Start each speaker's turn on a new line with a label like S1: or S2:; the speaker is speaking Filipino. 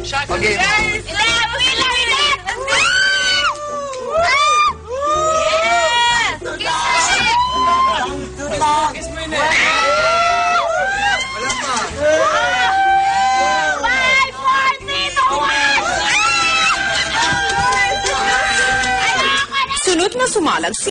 S1: Okay.
S2: Yes! Hindi! Wala! Wala! Yes!
S1: Kiss mo yun eh. Wala pa.
S2: Five, four, three, two, one!
S3: Sunod na sumalag si